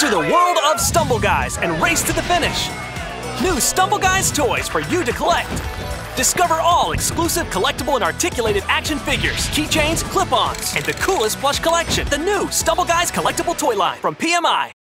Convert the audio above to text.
Enter the world of Stumble Guys and race to the finish. New Stumble Guys toys for you to collect. Discover all exclusive collectible and articulated action figures, keychains, clip-ons, and the coolest plush collection. The new Stumble Guys collectible toy line from PMI.